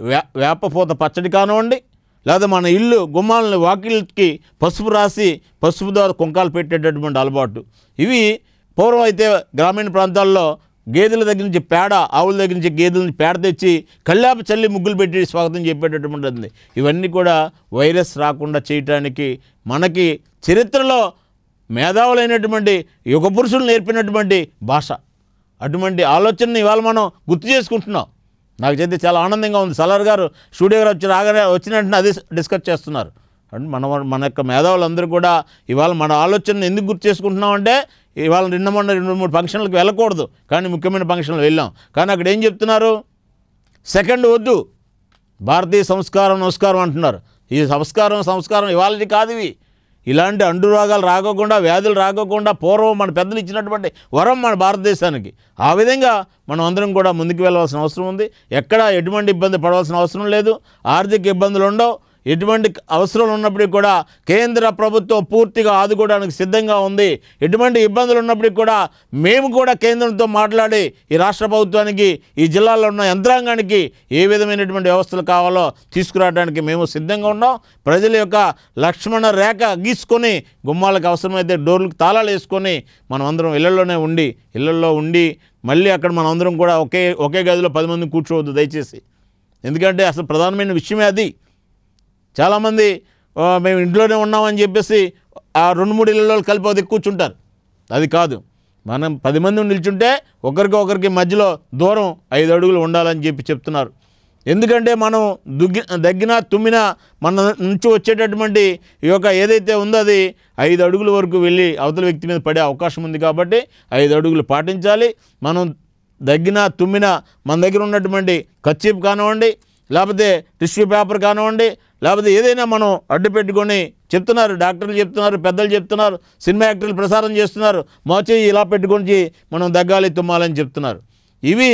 వే వేపపూత పచ్చడి కానివ్వండి లేదా మన ఇల్లు గుమ్మాలని వాకిళ్ళకి పసుపు రాసి పసుపు ద్వారా కుంకాలు పెట్టేటటువంటి అలవాటు. ఇవి పూర్వం అయితే గ్రామీణ ప్రాంతాల్లో గేదెల దగ్గర నుంచి పేడ ఆవుల దగ్గర నుంచి గేదెల నుంచి పేడ తెచ్చి కళ్ళాప చల్లి ముగ్గులు పెట్టి స్వాగతం చెప్పేటటువంటిది ఇవన్నీ కూడా వైరస్ రాకుండా చేయటానికి మనకి చరిత్రలో మేధావులైనటువంటి యుగ పురుషులు నేర్పినటువంటి భాష. అటువంటి ఆలోచనని ఇవాళ మనం గుర్తు చేసుకుంటున్నాం. నాకు చేస్తే చాలా ఆనందంగా ఉంది. సలార్ గారు స్టూడియో గారు వచ్చి రాగానే వచ్చిన అదే డిస్కస్ చేస్తున్నారు. అంటే మన మన యొక్క మేధావులందరూ కూడా ఇవాళ మన ఆలోచనను ఎందుకు గుర్తు చేసుకుంటున్నామంటే ఇవాళ నిన్న మొన్న రెండు మూడు ఫంక్షన్లకు వెళ్ళకూడదు. కానీ ముఖ్యమైన ఫంక్షన్లు వెళ్ళాం. కానీ అక్కడ ఏం చెప్తున్నారు? సెకండ్ వద్దు. భారతీయ సంస్కారం నమస్కారం అంటున్నారు. ఈ సంస్కారం సంస్కారం ఇవాళది కాదు ఇవి. ఇలాంటి అంటురోగాలు రాకోకుండా వ్యాధులు రాకోకుండా పూర్వం మన పెద్దలు ఇచ్చినటువంటి వరం మన భారతదేశానికి. ఆ విధంగా మనం అందరం కూడా ముందుకు వెళ్ళవలసిన అవసరం ఉంది. ఎక్కడ ఎటువంటి ఇబ్బంది పడవలసిన అవసరం లేదు. ఆర్థిక ఇబ్బందులు ఉండవు. ఎటువంటి అవసరం ఉన్నప్పటికీ కూడా కేంద్ర ప్రభుత్వం పూర్తిగా ఆదుకోవడానికి సిద్ధంగా ఉంది. ఎటువంటి ఇబ్బందులు ఉన్నప్పటికీ కూడా మేము కూడా కేంద్రంతో మాట్లాడి ఈ రాష్ట్ర ప్రభుత్వానికి ఈ జిల్లాలో ఉన్న యంత్రాంగానికి ఏ విధమైనటువంటి వ్యవస్థలు కావాలో తీసుకురావడానికి మేము సిద్ధంగా ఉన్నాం. ప్రజల యొక్క లక్ష్మణ రేఖ గీసుకొని గుమ్మాలకు అవసరమైతే డోర్లకు తాళాలు వేసుకొని మనం అందరం ఇళ్ళలోనే ఉండి ఇళ్ళలో ఉండి మళ్ళీ అక్కడ మనం అందరం కూడా ఒకే ఒకే గదిలో పది మంది కూర్చోవద్దు దయచేసి. ఎందుకంటే అసలు ప్రధానమైన విషయమే అది. చాలామంది మేము ఇంట్లోనే ఉన్నామని చెప్పేసి ఆ రెండు మూడు ఇళ్ళలో కలిపి అది కూర్చుంటారు. అది కాదు. మనం పది మంది నిల్చుంటే ఒకరికి ఒకరికి మధ్యలో దూరం ఐదు అడుగులు ఉండాలని చెప్పి చెప్తున్నారు. ఎందుకంటే మనం దుగ్గి దగ్గిన తుమ్మిన మన నుంచి వచ్చేటటువంటి ఈ యొక్క ఏదైతే ఉందో అది ఐదు అడుగుల వరకు వెళ్ళి అవతల వ్యక్తి మీద పడే అవకాశం ఉంది కాబట్టి ఐదు అడుగులు పాటించాలి. మనం దగ్గిన తుమ్మిన మన దగ్గర ఉన్నటువంటి కచ్చీప్ కానివ్వండి లేకపోతే టిష్యూ పేపర్ కానివ్వండి లేకపోతే ఏదైనా మనం అడ్డు పెట్టుకొని చెప్తున్నారు డాక్టర్లు చెప్తున్నారు పెద్దలు చెప్తున్నారు సినిమా యాక్టర్లు ప్రసారం చేస్తున్నారు మోచేయి ఇలా పెట్టుకొని మనం దగ్గాలి తుమ్మాలని చెప్తున్నారు. ఇవి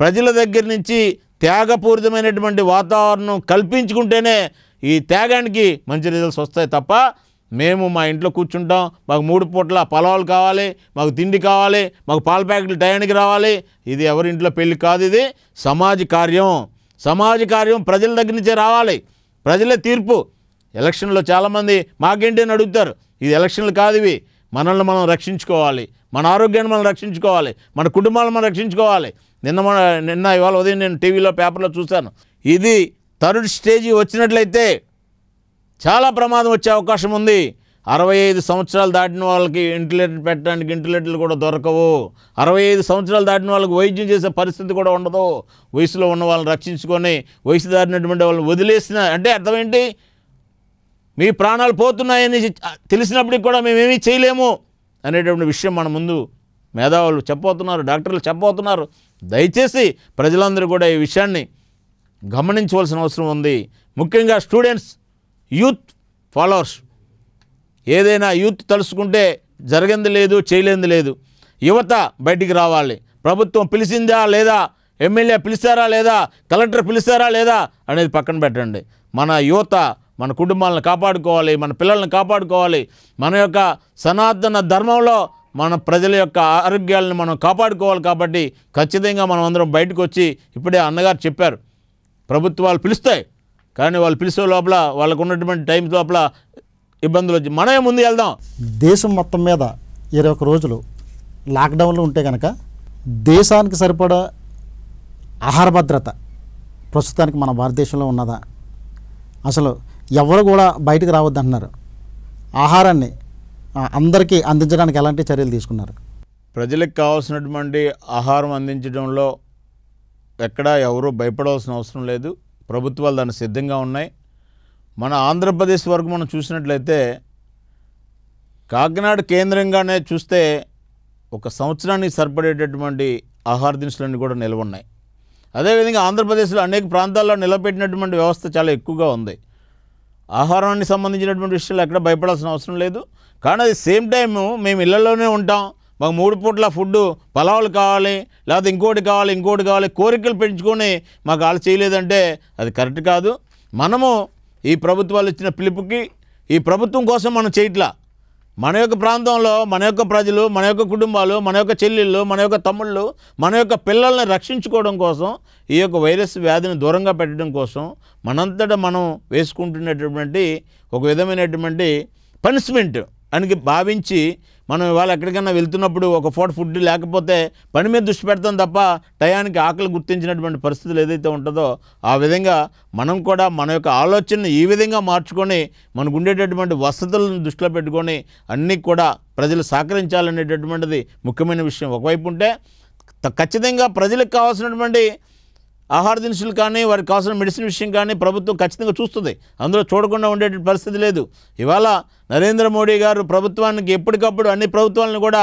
ప్రజల దగ్గర నుంచి త్యాగపూరితమైనటువంటి వాతావరణం కల్పించుకుంటేనే ఈ త్యాగానికి మంచి రిజల్ట్స్ వస్తాయి తప్ప మేము మా ఇంట్లో కూర్చుంటాం మాకు మూడు పూట్ల పొలాలు కావాలి మాకు తిండి కావాలి మాకు పాల ప్యాకెట్లు టయానికి రావాలి ఇది ఎవరి ఇంట్లో పెళ్ళి కాదు ఇది సమాజ కార్యం. సమాజ కార్యం ప్రజల దగ్గర నుంచే రావాలి. ప్రజలే తీర్పు. ఎలక్షన్లో చాలామంది మాకేంటి అని అడుగుతారు. ఇది ఎలక్షన్లు కాదు ఇవి. మనల్ని మనం రక్షించుకోవాలి. మన ఆరోగ్యాన్ని మనం రక్షించుకోవాలి. మన కుటుంబాలను మనం రక్షించుకోవాలి. నిన్న మన నిన్న ఇవాళ ఉదయం నేను టీవీలో పేపర్లో చూశాను. ఇది థర్డ్ స్టేజ్ వచ్చినట్లయితే చాలా ప్రమాదం వచ్చే అవకాశం ఉంది. అరవై ఐదు సంవత్సరాలు దాటిన వాళ్ళకి ఇంటిలేటర్ పెట్టడానికి ఇంటిలేటర్లు కూడా దొరకవు. అరవై ఐదు సంవత్సరాలు దాటిన వాళ్ళకి వైద్యం చేసే పరిస్థితి కూడా ఉండదు. వయసులో ఉన్న వాళ్ళని రక్షించుకొని వయసు దాటినటువంటి వాళ్ళని వదిలేసిన అంటే అర్థం ఏంటి? మీ ప్రాణాలు పోతున్నాయని తెలిసినప్పటికి కూడా మేమేమీ చేయలేము అనేటువంటి విషయం మన ముందు మేధావులు చెప్పబోతున్నారు డాక్టర్లు చెప్పబోతున్నారు. దయచేసి ప్రజలందరూ కూడా ఈ విషయాన్ని గమనించవలసిన అవసరం ఉంది. ముఖ్యంగా స్టూడెంట్స్ యూత్ ఫాలోవర్స్ ఏదైనా యూత్ తలుసుకుంటే జరిగింది లేదు చేయలేంది లేదు. యువత బయటికి రావాలి. ప్రభుత్వం పిలిచిందా లేదా? ఎమ్మెల్యే పిలిచారా లేదా? కలెక్టర్ పిలిచారా లేదా? అనేది పక్కన పెట్టండి. మన యువత మన కుటుంబాలను కాపాడుకోవాలి మన పిల్లల్ని కాపాడుకోవాలి. మన యొక్క సనాతన ధర్మంలో మన ప్రజల యొక్క ఆరోగ్యాలను మనం కాపాడుకోవాలి కాబట్టి ఖచ్చితంగా మనం అందరం బయటకు వచ్చి ఇప్పుడే అన్నగారు చెప్పారు. ప్రభుత్వాలు పిలుస్తాయి. కానీ వాళ్ళు పిలిచే లోపల వాళ్ళకు ఉన్నటువంటి టైం లోపల ఇబ్బందులు వచ్చి మనమే ముందు వెళ్దాం. దేశం మొత్తం మీద ఇరవై ఒక రోజులు లాక్డౌన్లో ఉంటే కనుక దేశానికి సరిపడా ఆహార భద్రత ప్రస్తుతానికి మన భారతదేశంలో ఉన్నదా? అసలు ఎవరు కూడా బయటకు రావద్దంటున్నారు. ఆహారాన్ని ఆ, అందరికీ అందించడానికి ఎలాంటి చర్యలు తీసుకున్నారు? ప్రజలకు కావాల్సినటువంటి ఆహారం అందించడంలో ఎక్కడా ఎవరూ భయపడవలసిన అవసరం లేదు. ప్రభుత్వాలు దానికి సిద్ధంగా ఉన్నాయి. మన ఆంధ్రప్రదేశ్ వరకు మనం చూసినట్లయితే కాకినాడ కేంద్రంగానే చూస్తే ఒక సంవత్సరానికి సరిపడేటటువంటి ఆహార దినుసులన్నీ కూడా నిలవన్నాయి. అదేవిధంగా ఆంధ్రప్రదేశ్లో అనేక ప్రాంతాల్లో నిలబెట్టినటువంటి వ్యవస్థ చాలా ఎక్కువగా ఉంది. ఆహారానికి సంబంధించినటువంటి విషయాలు ఎక్కడ భయపడాల్సిన అవసరం లేదు. కానీ అది సేమ్ టైం మేము ఇళ్ళలోనే ఉంటాం. మాకు మూడు పూట్ల ఫుడ్ పలావులు కావాలి లేకపోతే ఇంకోటి కావాలి ఇంకోటి కావాలి కోరికలు పెంచుకొని మాకు వాళ్ళు చేయలేదంటే అది కరెక్ట్ కాదు. మనము ఈ ప్రభుత్వాలు ఇచ్చిన పిలుపుకి ఈ ప్రభుత్వం కోసం మనం చేయట్లా. మన యొక్క ప్రాంతంలో మన యొక్క ప్రజలు మన యొక్క కుటుంబాలు మన యొక్క చెల్లెళ్ళు మన యొక్క తమ్ముళ్ళు మన యొక్క పిల్లల్ని రక్షించుకోవడం కోసం ఈ యొక్క వైరస్ వ్యాధిని దూరంగా పెట్టడం కోసం మనంతటా మనం వేసుకుంటున్నటువంటి ఒక విధమైనటువంటి పనిష్మెంట్ అని భావించి మనం ఇవాళ ఎక్కడికైనా వెళ్తున్నప్పుడు ఒక పూట ఫుడ్ లేకపోతే పని మీద దృష్టి పెడతాం తప్ప టయానికి ఆకలి గుర్తించినటువంటి పరిస్థితులు ఏదైతే ఉంటుందో ఆ విధంగా మనం కూడా మన యొక్క ఆలోచనను ఈ విధంగా మార్చుకొని మనకు ఉండేటటువంటి వసతులను దృష్టిలో పెట్టుకొని అన్నీ కూడా ప్రజలు సహకరించాలనేటటువంటిది ముఖ్యమైన విషయం. ఒకవైపు ఉంటే ఖచ్చితంగా ప్రజలకు కావాల్సినటువంటి ఆహార దినుసులు కానీ వారికి కావాల్సిన మెడిసిన్ విషయం కానీ ప్రభుత్వం ఖచ్చితంగా చూస్తుంది. అందులో చూడకుండా ఉండే పరిస్థితి లేదు. ఇవాళ నరేంద్ర మోడీ గారు ప్రభుత్వానికి ఎప్పటికప్పుడు అన్ని ప్రభుత్వాలను కూడా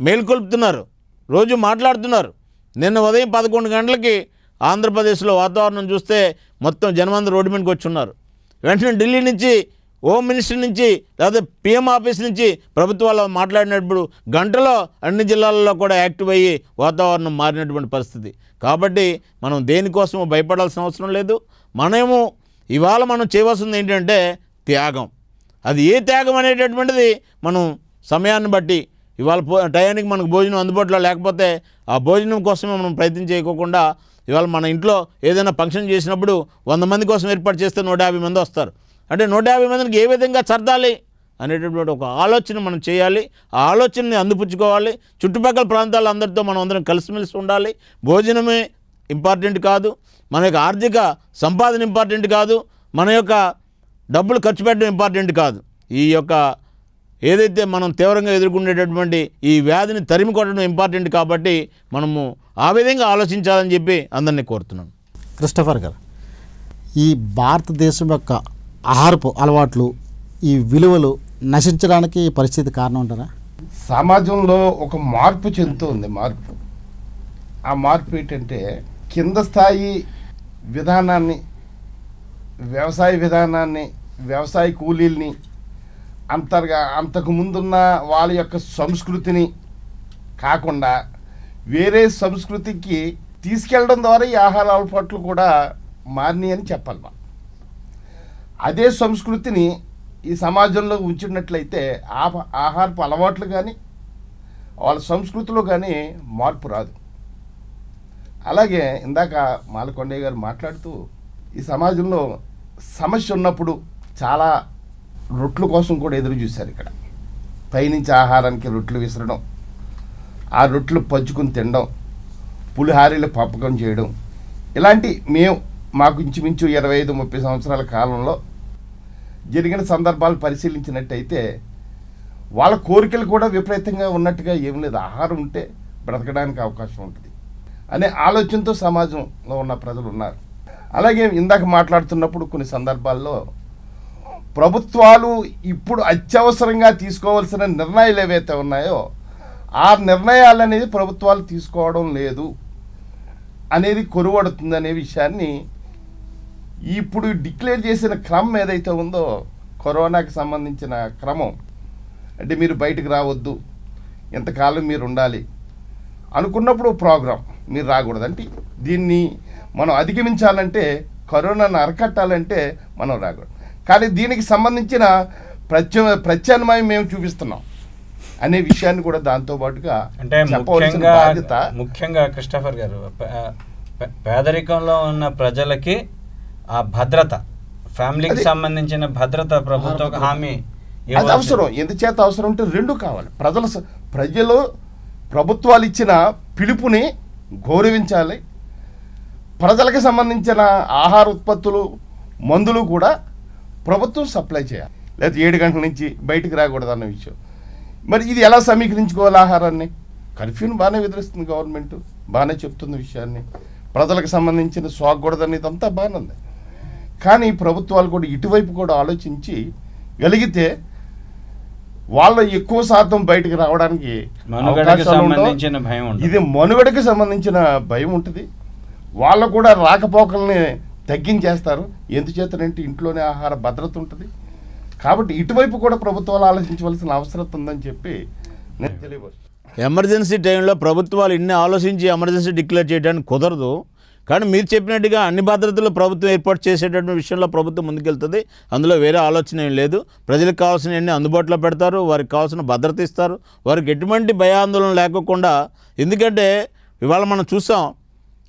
మేల్కొల్పుతున్నారు. రోజు మాట్లాడుతున్నారు. నిన్న ఉదయం పదకొండు గంటలకి ఆంధ్రప్రదేశ్లో వాతావరణం చూస్తే మొత్తం జనమంద రోడ్డు మీదకి వచ్చి ఉన్నారు. వెంటనే ఢిల్లీ నుంచి హోమ్ మినిస్టర్ నుంచి లేదా పిఎం ఆఫీస్ నుంచి ప్రభుత్వాలు మాట్లాడినప్పుడు గంటలో అన్ని జిల్లాలలో కూడా యాక్టివ్ అయ్యి వాతావరణం మారినటువంటి పరిస్థితి. కాబట్టి మనం దేనికోసమో భయపడాల్సిన అవసరం లేదు. మనము ఇవాళ మనం చేయవలసింది ఏంటంటే త్యాగం. అది ఏ త్యాగం అనేటటువంటిది మనం సమయాన్ని బట్టి ఇవాళ టయానికి మనకు భోజనం అందుబాటులో లేకపోతే ఆ భోజనం కోసమే మనం ప్రయత్నం చేయకోకుండా ఇవాళ మన ఇంట్లో ఏదైనా ఫంక్షన్ చేసినప్పుడు వంద మంది కోసం ఏర్పాటు చేస్తే నూట యాభై మంది వస్తారు. అంటే నూట యాభై మందికి ఏ విధంగా సర్దాలి అనేటటువంటి ఒక ఆలోచన మనం చేయాలి. ఆ ఆలోచనని అందిపుచ్చుకోవాలి. చుట్టుపక్కల ప్రాంతాల అందరితో మనం అందరం కలిసిమెలిసి ఉండాలి. భోజనమే ఇంపార్టెంట్ కాదు. మన యొక్క ఆర్థిక సంపాదన ఇంపార్టెంట్ కాదు. మన యొక్క డబ్బులు ఖర్చు పెట్టడం ఇంపార్టెంట్ కాదు. ఈ యొక్క ఏదైతే మనం తీవ్రంగా ఎదుర్కొనేటటువంటి ఈ వ్యాధిని తరిమి కొట్టడం ఇంపార్టెంట్ కాబట్టి మనము ఆ విధంగా ఆలోచించాలని చెప్పి అందరినీ కోరుతున్నాను. క్రిస్టఫర్ గారు ఈ భారతదేశం యొక్క ఆహారపు అలవాట్లు ఈ విలువలు నశించడానికి పరిస్థితి కారణం ఉంటారా సమాజంలో ఒక మార్పు చెందుతుంది మార్పు. ఆ మార్పు ఏంటంటే కింద స్థాయి విధానాన్ని వ్యవసాయ విధానాన్ని వ్యవసాయ కూలీల్ని అంతర్గా అంతకు ముందున్న వాళ్ళ యొక్క సంస్కృతిని కాకుండా వేరే సంస్కృతికి తీసుకెళ్ళడం ద్వారా ఈ ఆహార అలవాట్లు కూడా మారినాయి అని చెప్పాలి మనం. అదే సంస్కృతిని ఈ సమాజంలో ఉంచినట్లయితే ఆ ఆహారపు అలవాట్లు కానీ వాళ్ళ సంస్కృతిలో కానీ మార్పు రాదు. అలాగే ఇందాక మాలకొండయ్య గారు మాట్లాడుతూ ఈ సమాజంలో సమస్య ఉన్నప్పుడు చాలా రొట్లు కోసం కూడా ఎదురు చూశారు ఇక్కడ. పైనుంచి ఆహారానికి రొట్లు విసరడం ఆ రొట్లు పంచుకుని తినడం పులిహారీలు పంపకం చేయడం ఇలాంటి మేము మాకు ఇంచుమించు ఇరవై ఐదు ముప్పై సంవత్సరాల కాలంలో జరిగిన సందర్భాలు పరిశీలించినట్టయితే వాళ్ళ కోరికలు కూడా విపరీతంగా ఉన్నట్టుగా ఏం లేదు. ఆహారం ఉంటే బ్రతకడానికి అవకాశం ఉంటుంది అనే ఆలోచనతో సమాజంలో ఉన్న ప్రజలు ఉన్నారు. అలాగే ఇందాక మాట్లాడుతున్నప్పుడు కొన్ని సందర్భాల్లో ప్రభుత్వాలు ఇప్పుడు అత్యవసరంగా తీసుకోవాల్సిన నిర్ణయాలు ఏవైతే ఉన్నాయో ఆ నిర్ణయాలు అనేది ప్రభుత్వాలు తీసుకోవడం లేదు అనేది కొరువడుతుంది అనే విషయాన్ని ఇప్పుడు డిక్లేర్ చేసిన క్రమం ఏదైతే ఉందో కరోనాకి సంబంధించిన క్రమం అంటే మీరు బయటకు రావద్దు ఎంతకాలం మీరు ఉండాలి అనుకున్నప్పుడు ప్రోగ్రాం మీరు రాకూడదు. అంటే దీన్ని మనం అధిగమించాలంటే కరోనాను అరకట్టాలంటే మనం రాకూడదు. కానీ దీనికి సంబంధించిన ప్రత్య ప్రత్యామ్నాయం మేము చూపిస్తున్నాం అనే విషయాన్ని కూడా దాంతో పాటుగా అంటే ముఖ్యంగా ముఖ్యంగా క్రిస్టఫర్ గారు పేదరికంలో ఉన్న ప్రజలకి ఆ భద్రత ఫ్యామిలీకి సంబంధించిన భద్రత ప్రభుత్వ హామీ అది. అవసరం. ఎందుచేత అవసరం ఉంటే రెండు కావాలి. ప్రజల ప్రజలు ప్రభుత్వాలు ఇచ్చిన పిలుపుని గౌరవించాలి. ప్రజలకు సంబంధించిన ఆహార ఉత్పత్తులు మందులు కూడా ప్రభుత్వం సప్లై చేయాలి. లేదా ఏడు గంటల నుంచి బయటికి రాకూడదు అన్న విషయం. మరి ఇది ఎలా సమీకరించుకోవాలి ఆహారాన్ని? కర్ఫ్యూని బాగానే విధిస్తుంది గవర్నమెంట్. బాగానే చెప్తుంది విషయాన్ని. ప్రజలకు సంబంధించిన సోకూడదని ఇదంతా బాగానే ఉంది. కానీ ప్రభుత్వాలు కూడా ఇటువైపు కూడా ఆలోచించి గలిగితే వాళ్ళు ఎక్కువ శాతం బయటకు రావడానికి ఇది మనుగడకి సంబంధించిన భయం ఉంటుంది. వాళ్ళు కూడా రాకపోకల్ని తగ్గించేస్తారు. ఎందుచేతనంటే ఇంట్లోనే ఆహార భద్రత ఉంటుంది. కాబట్టి ఇటువైపు కూడా ప్రభుత్వాలు ఆలోచించవలసిన అవసరం ఉందని చెప్పి నేను తెలియవచ్చు ఎమర్జెన్సీ టైంలో ప్రభుత్వాలు ఇన్ని ఆలోచించి ఎమర్జెన్సీ డిక్లేర్ చేయడానికి కుదరదు. కానీ మీరు చెప్పినట్టుగా అన్ని భద్రతలు ప్రభుత్వం ఏర్పాటు చేసేటటువంటి విషయంలో ప్రభుత్వం ముందుకెళ్తుంది. అందులో వేరే ఆలోచన ఏం లేదు. ప్రజలకు కావాల్సినవన్నీ అందుబాటులో పెడతారు. వారికి కావాల్సిన భద్రత ఇస్తారు. వారికి ఎటువంటి భయాందోళన లేకుండా ఎందుకంటే ఇవాళ మనం చూసాం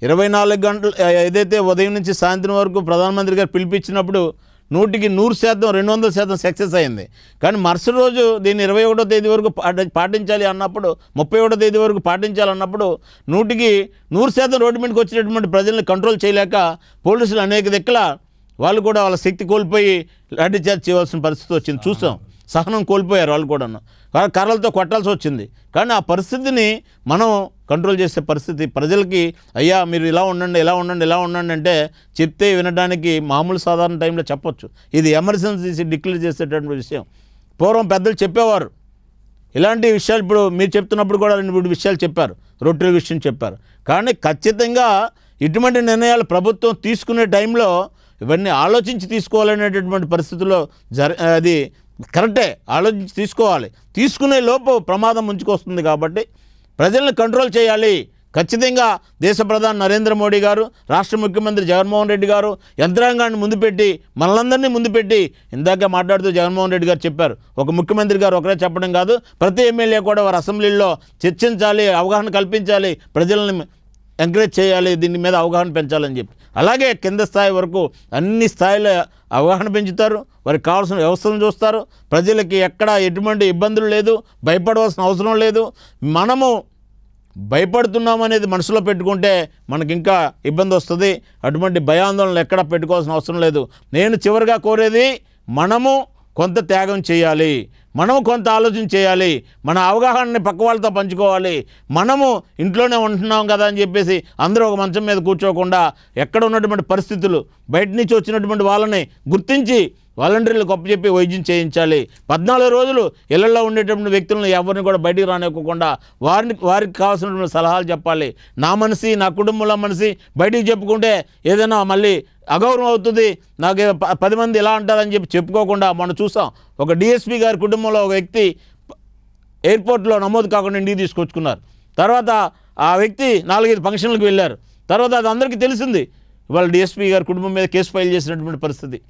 ఇరవై నాలుగు గంటలు ఏదైతే ఉదయం నుంచి సాయంత్రం వరకు ప్రధానమంత్రి గారు పిలిపించినప్పుడు నూటికి నూరు శాతం రెండు వందల శాతం సక్సెస్ అయింది. కానీ మరుసటి రోజు దీన్ని ఇరవై ఒకటో తేదీ వరకు పాటించాలి అన్నప్పుడు ముప్పై ఒకటో తేదీ వరకు పాటించాలన్నప్పుడు నూటికి నూరు శాతం రోడ్డు మీదకి వచ్చినటువంటి ప్రజల్ని కంట్రోల్ చేయలేక పోలీసులు అనేక దిక్కుల వాళ్ళు కూడా వాళ్ళ శక్తి కోల్పోయి లాఠీ చార్జ్ చేయవలసిన పరిస్థితి వచ్చింది. చూసాం. సహనం కోల్పోయారు వాళ్ళు కూడాను. కర్రలతో కొట్టాల్సి వచ్చింది. కానీ ఆ పరిస్థితిని మనం కంట్రోల్ చేసే పరిస్థితి ప్రజలకి అయ్యా మీరు ఇలా ఉండండి ఇలా ఉండండి ఇలా ఉండండి అంటే చెప్తే వినడానికి మామూలు సాధారణ టైంలో చెప్పొచ్చు. ఇది ఎమర్జెన్సీ డిక్లేర్ చేసేటటువంటి విషయం. పూర్వం పెద్దలు చెప్పేవారు. ఇలాంటి విషయాలు ఇప్పుడు మీరు చెప్తున్నప్పుడు కూడా రెండు మూడు విషయాలు చెప్పారు. రొట్టెల విషయం చెప్పారు. కానీ ఖచ్చితంగా ఇటువంటి నిర్ణయాలు ప్రభుత్వం తీసుకునే టైంలో ఇవన్నీ ఆలోచించి తీసుకోవాలనేటటువంటి పరిస్థితుల్లో జర అది కరెక్టే ఆలోచించి తీసుకోవాలి. తీసుకునే లోపు ప్రమాదం ముంచుకొస్తుంది కాబట్టి ప్రజలను కంట్రోల్ చేయాలి. ఖచ్చితంగా దేశ ప్రధాని నరేంద్ర మోడీ గారు రాష్ట్ర ముఖ్యమంత్రి జగన్మోహన్ రెడ్డి గారు యంత్రాంగాన్ని ముందు పెట్టి మనలందరినీ ముందు పెట్టి ఇందాక మాట్లాడుతూ జగన్మోహన్ రెడ్డి గారు చెప్పారు. ఒక ముఖ్యమంత్రి గారు ఒకరే చెప్పడం కాదు ప్రతి ఎమ్మెల్యే కూడా వారి అసెంబ్లీలో చర్చించాలి అవగాహన కల్పించాలి ప్రజలను ఎంకరేజ్ చేయాలి దీని మీద అవగాహన పెంచాలని చెప్పి. అలాగే కింద స్థాయి వరకు అన్ని స్థాయిలో అవగాహన పెంచుతారు. వారికి కావాల్సిన వ్యవస్థలను చూస్తారు. ప్రజలకి ఎక్కడ ఎటువంటి ఇబ్బందులు లేదు. భయపడవలసిన అవసరం లేదు. మనము భయపడుతున్నాం అనేది మనసులో పెట్టుకుంటే మనకి ఇంకా ఇబ్బంది వస్తుంది. అటువంటి భయాందోళనలు ఎక్కడ పెట్టుకోవాల్సిన అవసరం లేదు. నేను చివరిగా కోరేది మనము కొంత త్యాగం చేయాలి. మనము కొంత ఆలోచన చేయాలి. మన అవగాహనని పక్క వాళ్ళతో పంచుకోవాలి. మనము ఇంట్లోనే ఉంటున్నాం కదా అని చెప్పేసి అందరూ ఒక మంచం మీద కూర్చోకుండా ఎక్కడ ఉన్నటువంటి పరిస్థితులు బయట నుంచి వచ్చినటువంటి వాళ్ళని గుర్తించి వాలంటీర్లు గొప్ప చెప్పి వైద్యం చేయించాలి. పద్నాలుగు రోజులు ఇళ్ళలో ఉండేటువంటి వ్యక్తులను ఎవరిని కూడా బయటికి రానివ్వకుండా వారిని వారికి కావాల్సినటువంటి సలహాలు చెప్పాలి. నా మనిషి నా కుటుంబంలో మనిషి బయటికి చెప్పుకుంటే ఏదైనా మళ్ళీ అగౌరవం అవుతుంది. నాకు పది మంది ఇలా అంటారని చెప్పి చెప్పుకోకుండా మనం చూసాం. ఒక డిఎస్పీ గారి కుటుంబంలో ఒక వ్యక్తి ఎయిర్పోర్ట్లో నమోదు కాకుండా ఇంటికి తీసుకొచ్చుకున్నారు. తర్వాత ఆ వ్యక్తి నాలుగైదు ఫంక్షన్లకు వెళ్ళారు. తర్వాత అది అందరికీ తెలిసింది. ఇవాళ డిఎస్పీ గారి కుటుంబం మీద కేసు ఫైల్ చేసినటువంటి పరిస్థితి.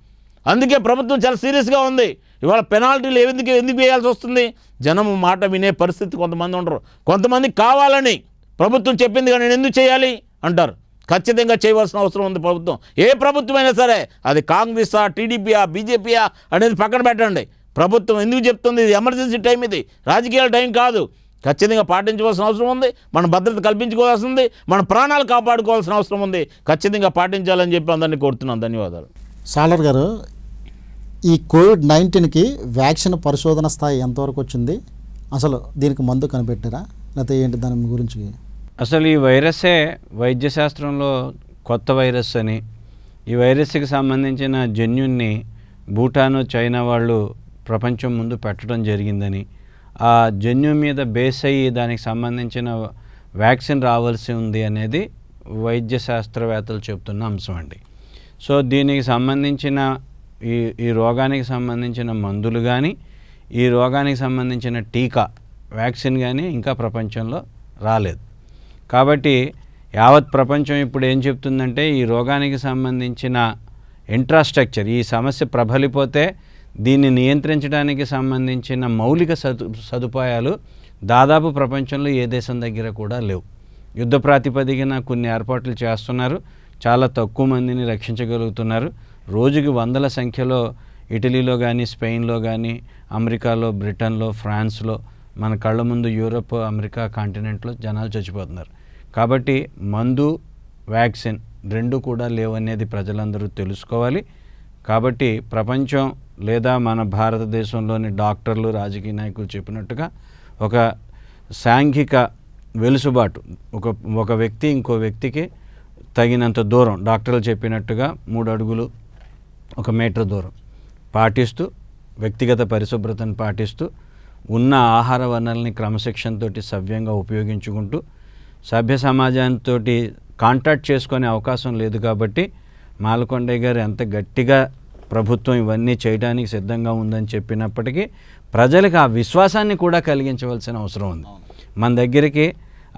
అందుకే ప్రభుత్వం చాలా సీరియస్గా ఉంది. ఇవాళ పెనాల్టీలు ఎందుకు ఎందుకు వేయాల్సి వస్తుంది? జనం మాట వినే పరిస్థితి కొంతమంది ఉండరు. కొంతమంది కావాలని ప్రభుత్వం చెప్పింది కానీ నేను ఎందుకు చేయాలి? అంటారు. ఖచ్చితంగా చేయవలసిన అవసరం ఉంది ప్రభుత్వం. ఏ ప్రభుత్వం అయినా సరే అది కాంగ్రెసా టీడీపీయా బీజేపీయా అనేది పక్కన పెట్టండి. ప్రభుత్వం ఎందుకు చెప్తుంది? ఇది ఎమర్జెన్సీ టైం ఇది. రాజకీయాల టైం కాదు. ఖచ్చితంగా పాటించవలసిన అవసరం ఉంది. మన భద్రత కల్పించుకోవాల్సి ఉంది. మన ప్రాణాలు కాపాడుకోవాల్సిన అవసరం ఉంది. ఖచ్చితంగా పాటించాలని చెప్పి అందరినీ కోరుతున్నాను. ధన్యవాదాలు. సాలర్ గారు ఈ కోవిడ్ నైన్టీన్కి వ్యాక్సిన్ పరిశోధన స్థాయి ఎంతవరకు వచ్చింది? అసలు దీనికి మందు కనిపెట్టారా? లేకపోతే ఏంటి దాని గురించి? అసలు ఈ వైరసే వైద్యశాస్త్రంలో కొత్త వైరస్ అని. ఈ వైరస్కి సంబంధించిన జన్యున్ని భూటాను చైనా వాళ్ళు ప్రపంచం ముందు పెట్టడం జరిగిందని. ఆ జన్యు మీద బేస్ అయ్యి దానికి సంబంధించిన వ్యాక్సిన్ రావాల్సి ఉంది అనేది వైద్య శాస్త్రవేత్తలు చెబుతున్న అంశం అండి. సో దీనికి సంబంధించిన ఈ ఈ రోగానికి సంబంధించిన మందులు కానీ ఈ రోగానికి సంబంధించిన టీకా వ్యాక్సిన్ కానీ ఇంకా ప్రపంచంలో రాలేదు. కాబట్టి యావత్ ప్రపంచం ఇప్పుడు ఏం చెప్తుందంటే ఈ రోగానికి సంబంధించిన ఇన్ఫ్రాస్ట్రక్చర్ ఈ సమస్య ప్రబలిపోతే దీన్ని నియంత్రించడానికి సంబంధించిన మౌలిక సదు సదుపాయాలు దాదాపు ప్రపంచంలో ఏ దేశం దగ్గర కూడా లేవు. యుద్ధ ప్రాతిపదికన కొన్ని ఏర్పాట్లు చేస్తున్నారు. చాలా తక్కువ మందిని రక్షించగలుగుతున్నారు. రోజుకి వందల సంఖ్యలో ఇటలీలో కానీ స్పెయిన్లో కానీ అమెరికాలో బ్రిటన్లో ఫ్రాన్స్లో మన కళ్ళ ముందు యూరప్ అమెరికా కాంటినెంట్లో జనాలు చచ్చిపోతున్నారు. కాబట్టి మందు వ్యాక్సిన్ రెండు కూడా లేవనేది ప్రజలందరూ తెలుసుకోవాలి. కాబట్టి ప్రపంచం లేదా మన భారతదేశంలోని డాక్టర్లు రాజకీయ నాయకులు చెప్పినట్టుగా ఒక సాంఘిక వెలుసుబాటు ఒక ఒక వ్యక్తి ఇంకో వ్యక్తికి తగినంత దూరం డాక్టర్లు చెప్పినట్టుగా మూడు అడుగులు ఒక మీటర్ దూరం. పాటిస్తూ వ్యక్తిగత పరిశుభ్రతను పాటిస్తూ ఉన్న ఆహార వనరుల్ని క్రమశిక్షణతో సవ్యంగా ఉపయోగించుకుంటూ సభ్య సమాజంతో కాంటాక్ట్ చేసుకునే అవకాశం లేదు కాబట్టి మాలకొండయ్య గారు ఎంత గట్టిగా ప్రభుత్వం ఇవన్నీ చేయడానికి సిద్ధంగా ఉందని చెప్పినప్పటికీ ప్రజలకు ఆ విశ్వాసాన్ని కూడా కలిగించవలసిన అవసరం ఉంది. మన దగ్గరికి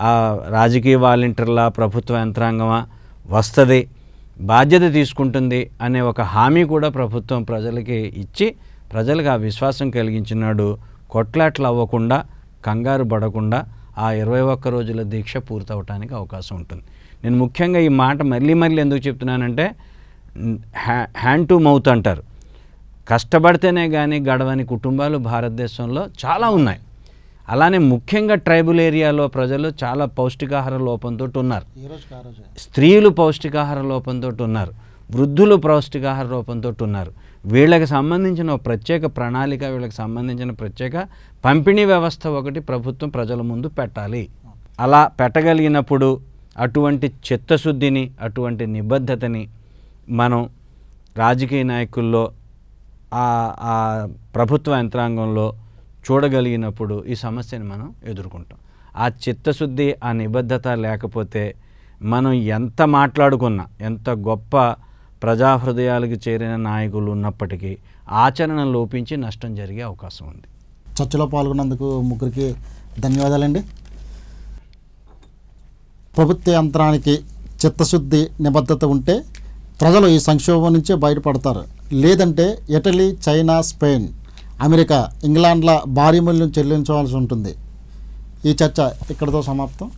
ఆ రాజకీయ వాలంటీర్లా ప్రభుత్వ యంత్రాంగమా వస్తుంది. బాధ్యత తీసుకుంటుంది అనే ఒక హామీ కూడా ప్రభుత్వం ప్రజలకి ఇచ్చి ప్రజలకు ఆ విశ్వాసం కలిగించినాడు. కొట్లాట్లు అవ్వకుండా కంగారు పడకుండా ఆ ఇరవై ఒక్క రోజుల దీక్ష పూర్తవటానికి అవకాశం ఉంటుంది. నేను ముఖ్యంగా ఈ మాట మళ్ళీ మళ్ళీ ఎందుకు చెప్తున్నానంటే హ్యా హ్యాండ్ టు మౌత్ అంటారు. కష్టపడితేనే కానీ గడవని కుటుంబాలు భారతదేశంలో చాలా ఉన్నాయి. అలానే ముఖ్యంగా ట్రైబల్ ఏరియాలో ప్రజలు చాలా పౌష్టికాహార లోపంతో ఉన్నారు. స్త్రీలు పౌష్టికాహార లోపంతో ఉన్నారు. వృద్ధులు పౌష్టికాహార లోపంతో ఉన్నారు. వీళ్ళకి సంబంధించిన ఒక ప్రత్యేక ప్రణాళిక వీళ్ళకి సంబంధించిన ప్రత్యేక పంపిణీ వ్యవస్థ ఒకటి ప్రభుత్వం ప్రజల ముందు పెట్టాలి. అలా పెట్టగలిగినప్పుడు అటువంటి చిత్తశుద్ధిని అటువంటి నిబద్ధతని మనం రాజకీయ నాయకుల్లో ప్రభుత్వ యంత్రాంగంలో చూడగలిగినప్పుడు ఈ సమస్యని మనం ఎదుర్కొంటాం. ఆ చిత్తశుద్ధి ఆ నిబద్ధత లేకపోతే మనం ఎంత మాట్లాడుకున్నా ఎంత గొప్ప ప్రజాహృదయాలకు చేరిన నాయకులు ఉన్నప్పటికీ ఆచరణ లోపించి నష్టం జరిగే అవకాశం ఉంది. చర్చలో పాల్గొన్నందుకు ముగ్గురికి ధన్యవాదాలండి. ప్రభుత్వ యంత్రానికి చిత్తశుద్ధి నిబద్ధత ఉంటే ప్రజలు ఈ సంక్షోభం నుంచే బయటపడతారు. లేదంటే ఇటలీ చైనా స్పెయిన్ అమెరికా ఇంగ్లాండ్ల భారీ మూల్యం చెల్లించవలసి ఉంటుంది. ఈ చర్చ ఇక్కడితో సమాప్తం.